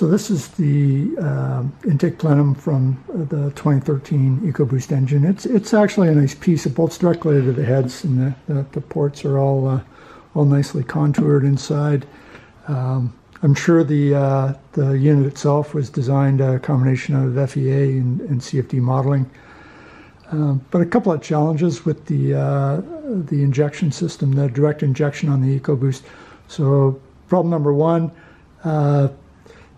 So this is the uh, intake plenum from the 2013 EcoBoost engine. It's it's actually a nice piece. It bolts directly to the heads, and the, the, the ports are all uh, all nicely contoured inside. Um, I'm sure the uh, the unit itself was designed a combination of FEA and, and CFD modeling. Um, but a couple of challenges with the uh, the injection system, the direct injection on the EcoBoost. So problem number one, uh,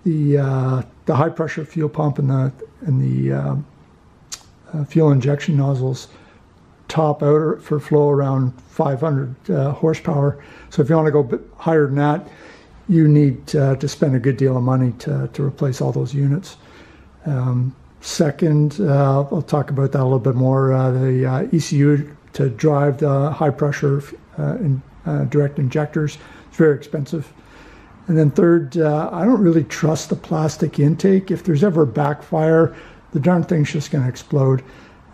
the uh, the high pressure fuel pump and the and the um, uh, fuel injection nozzles top out for flow around 500 uh, horsepower. So if you want to go higher than that, you need uh, to spend a good deal of money to, to replace all those units. Um, second, uh, I'll talk about that a little bit more. Uh, the ECU to drive the high pressure in, direct injectors is very expensive. And then third, uh, I don't really trust the plastic intake. If there's ever a backfire, the darn thing's just going to explode.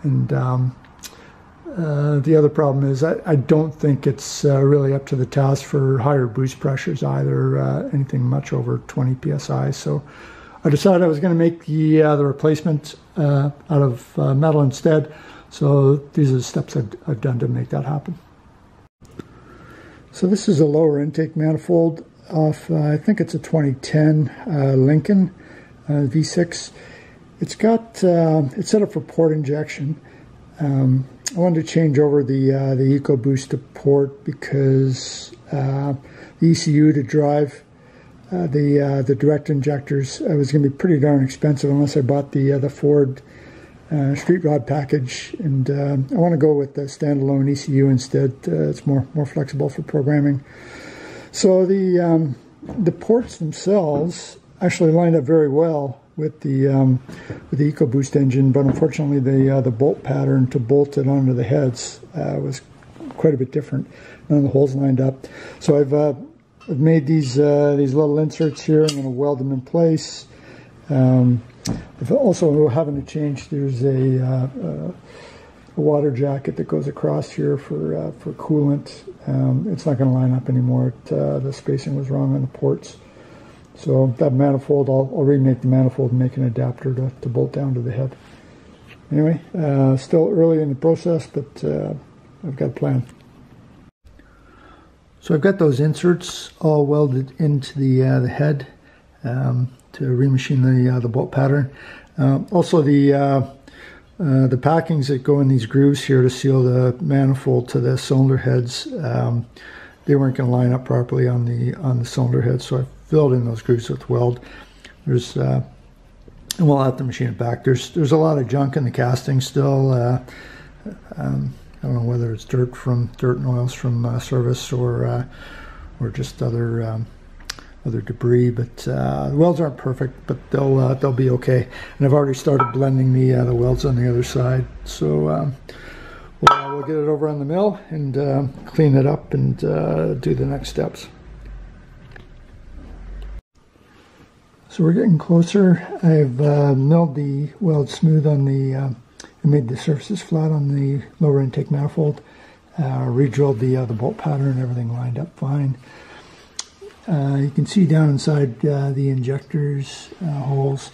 And um, uh, the other problem is I, I don't think it's uh, really up to the task for higher boost pressures either, uh, anything much over 20 psi. So I decided I was going to make the, uh, the replacement uh, out of metal instead. So these are the steps I've, I've done to make that happen. So this is a lower intake manifold off, uh, I think it's a 2010 uh, Lincoln uh, V6. It's got, uh, it's set up for port injection. Um, I wanted to change over the uh, the EcoBoost to port because uh, the ECU to drive the the direct injectors was going to be pretty darn expensive unless I bought the the Ford street rod package, and I want to go with the standalone ECU instead. it's more more flexible for programming. So the um, the ports themselves actually lined up very well with the um, with the EcoBoost engine, but unfortunately the uh, the bolt pattern to bolt it onto the heads uh, was quite a bit different. None of the holes lined up. So I've uh, I've made these uh, these little inserts here. I'm going to weld them in place. Um, I've also we're having to change. There's a uh, uh, a water jacket that goes across here for uh, for coolant. Um, it's not going to line up anymore. It, uh, the spacing was wrong on the ports. So that manifold, I'll, I'll, remake the manifold and make an adapter to, to bolt down to the head. Anyway, uh, still early in the process, but uh, I've got a plan. So I've got those inserts all welded into the uh, the head um, to remachine the uh, the bolt pattern. also the uh, the packings that go in these grooves here to seal the manifold to the cylinder heads, um, they weren't going to line up properly on the on the cylinder head, so I filled in those grooves with weld. There's uh, and we'll have to machine it back. There's there's a lot of junk in the casting still. Uh, um, I don't know whether it's dirt from dirt and oils from uh, service or uh, or just other um, other debris. But uh, the welds aren't perfect, but they'll uh, they'll be okay. And I've already started blending the uh, the welds on the other side. So um, we'll, we'll, get it over on the mill and uh, clean it up and uh, do the next steps. So we're getting closer. I've uh, milled the weld smooth on the, uh, made the surfaces flat on the lower intake manifold, uh, re-drilled the, uh, the bolt pattern, everything lined up fine. Uh, you can see down inside uh, the injectors uh, holes.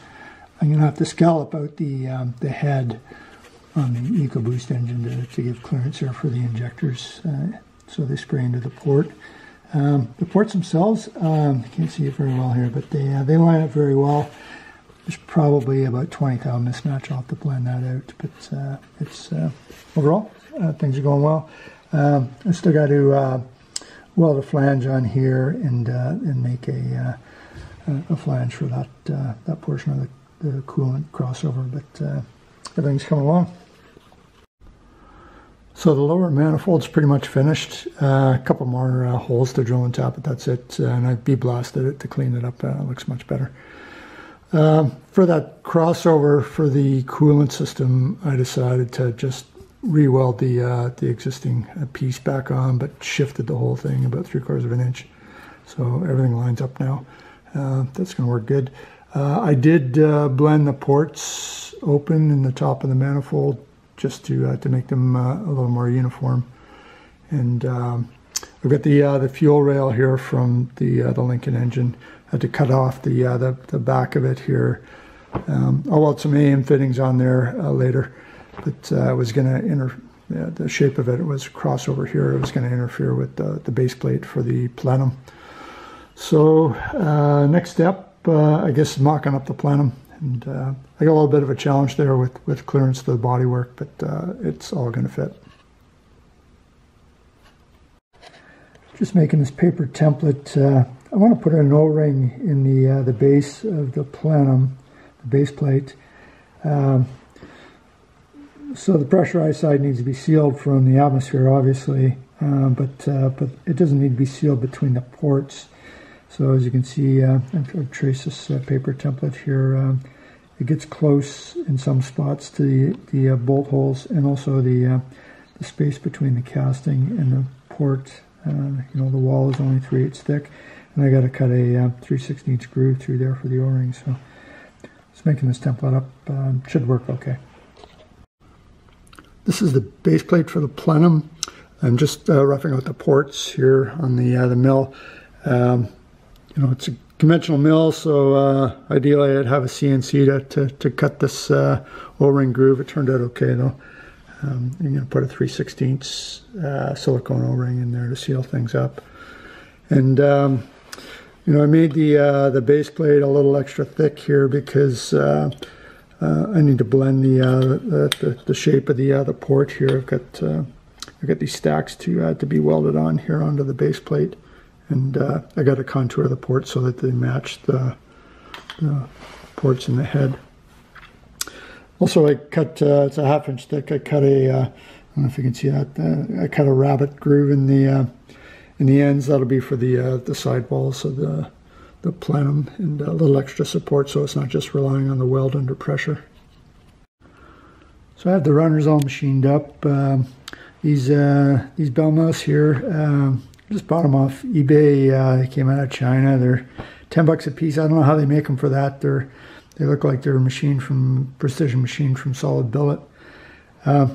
I'm going to have to scallop out the um, the head on the EcoBoost engine to, to give clearance here for the injectors uh, so they spray into the port. Um, the ports themselves, um, can't see it very well here, but they uh, they line up very well. There's probably about 20 thou mismatch. I'll have to blend that out, but uh, it's overall things are going well. Um, I still got to weld a flange on here and uh, and make a uh, a flange for that uh, that portion of the, the coolant crossover. But uh, everything's coming along. So the lower manifold's pretty much finished. Uh, a couple more uh, holes to drill on top, but that's it. and I bead-blasted it to clean it up. it looks much better. for that crossover for the coolant system, I decided to just re-weld the uh, the existing uh, piece back on, but shifted the whole thing about three quarters of an inch. So everything lines up now. Uh, that's going to work good. Uh, I did uh, blend the ports open in the top of the manifold just to uh, to make them a little more uniform. And um, we've got the the fuel rail here from the the Lincoln engine. had to cut off the the, the back of it here. Um, I'll weld some AN fittings on there later, but uh, was going to inter yeah, the shape of it it was crossover here. It was going to interfere with the, the base plate for the plenum. So uh, next step, uh, I guess, is mocking up the plenum. And uh, I got a little bit of a challenge there with, with clearance to the bodywork, but uh, it's all going to fit. Just making this paper template. Uh, I want to put an O-ring in the uh, the base of the plenum, the base plate. Um, so the pressurized side needs to be sealed from the atmosphere, obviously, uh, but uh, but it doesn't need to be sealed between the ports. So as you can see, uh, I've, traced this uh, paper template here. Um, it gets close in some spots to the, the uh, bolt holes and also the, uh, the space between the casting and the port. you know, the wall is only 3 8 thick, and I got to cut a 3 16 groove through there for the O-ring. So just making this template up um, should work okay. This is the base plate for the plenum. I'm just uh, roughing out the ports here on the uh, the mill. Um, you know, it's a conventional mill, so uh, ideally I'd have a CNC to, to, to cut this uh, O-ring groove. It turned out okay though. Um, I'm going to put a 3 16 uh, silicone O-ring in there to seal things up. And um, you know, I made the uh, the base plate a little extra thick here because uh, I need to blend the, uh, the, the, shape of the, uh, the port here. I've got, uh, I've got these stacks to, uh, to be welded on here onto the base plate. And uh, I got to contour the port so that they match the, the ports in the head. Also, I cut, it's a half inch thick, I cut a, I don't know if you can see that, I cut a rabbet groove in the, in the ends. That'll be for the, the sidewalls of the, the plenum and a little extra support so it's not just relying on the weld under pressure. So I have the runners all machined up. Um, these uh, these bell mouths here, um, just bought them off eBay. Uh, they came out of China. They're 10 bucks a piece. I don't know how they make them for that. They're they look like they're machined from precision machined from solid billet. Uh,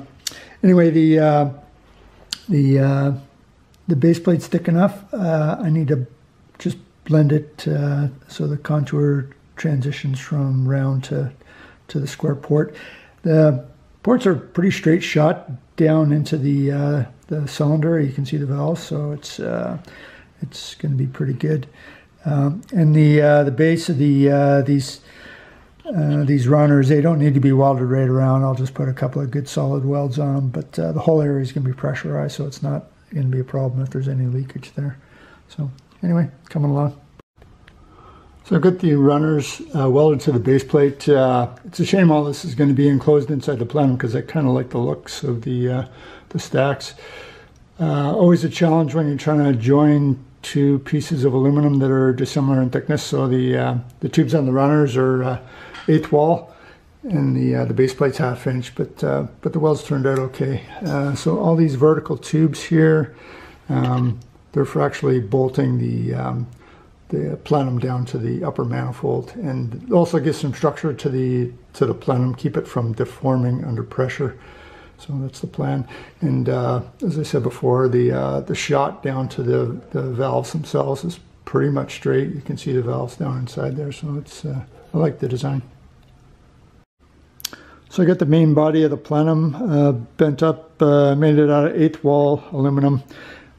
anyway, the uh, the uh, the base plate's thick enough. Uh, I need to just blend it uh, so the contour transitions from round to, to the square port. The ports are pretty straight shot down into the, uh, the cylinder. You can see the valves, so it's, uh, it's going to be pretty good. Um, and the, uh, the base of the, uh, these, uh, these runners, they don't need to be welded right around. I'll just put a couple of good solid welds on them, but the whole area is going to be pressurized, so it's not going to be a problem if there's any leakage there. So anyway, coming along. So I've got the runners uh, welded to the base plate. Uh, it's a shame all this is going to be enclosed inside the plenum because I kind of like the looks of the, uh, the stacks. Uh, always a challenge when you're trying to join two pieces of aluminum that are dissimilar in thickness. So the, uh, the tubes on the runners are uh, eighth wall and the, the base plate's half inch, but, but the welds turned out okay. so all these vertical tubes here, um, they're for actually bolting the, um, the plenum down to the upper manifold and also give some structure to the to the plenum, keep it from deforming under pressure. So that's the plan. And uh, as I said before, the uh, the shot down to the, the valves themselves is pretty much straight. You can see the valves down inside there, so it's uh, I like the design. So I got the main body of the plenum uh, bent up, uh, made it out of eighth wall aluminum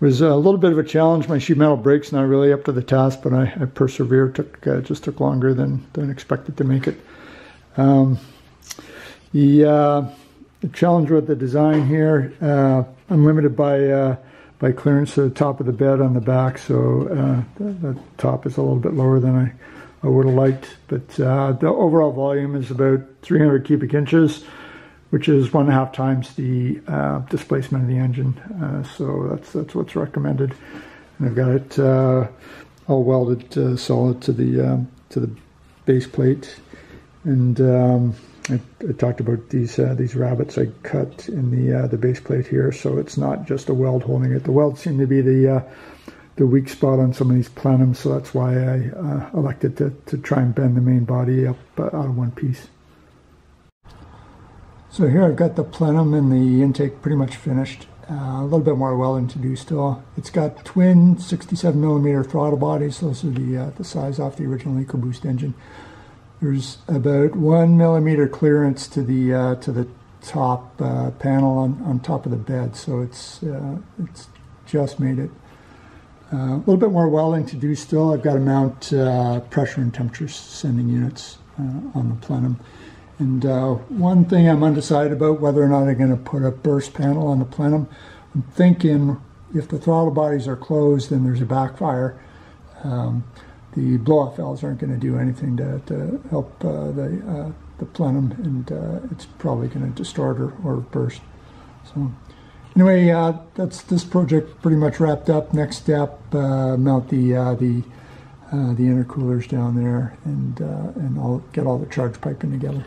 was a little bit of a challenge. My sheet metal brake's not really up to the task, but I, I persevered. Took uh, just took longer than than expected to make it. Um, the, uh, the challenge with the design here, uh, I'm limited by uh, by clearance to the top of the bed on the back, so uh, the, the, top is a little bit lower than I, I would have liked. But uh, the overall volume is about 300 cubic inches which is one and a half times the uh, displacement of the engine. Uh, so that's that's what's recommended. And I've got it uh, all welded uh, solid to the um, to the base plate. And um, I, I, talked about these uh, these rabbets I cut in the uh, the base plate here, so it's not just a weld holding it. The welds seem to be the the weak spot on some of these plenums, so that's why I elected to, to try and bend the main body up out of one piece. So here I've got the plenum and the intake pretty much finished. Uh, a little bit more welding to do still. It's got twin 67 millimeter throttle bodies. Those are the uh, the size off the original EcoBoost engine. There's about one millimeter clearance to the uh, to the top uh, panel on, on top of the bed, so it's uh, it's just made it. Uh, a little bit more welding to do still. I've got to mount pressure and temperature sending units on the plenum. And uh, one thing I'm undecided about whether or not I'm going to put a burst panel on the plenum. I'm thinking if the throttle bodies are closed, then there's a backfire. Um, the blow-off valves aren't going to do anything to, to help uh, the uh, the plenum, and uh, it's probably going to distort or, or burst. So anyway, uh, that's this project pretty much wrapped up. Next step, uh, mount the the the intercoolers down there, and and I'll get all the charge piping together.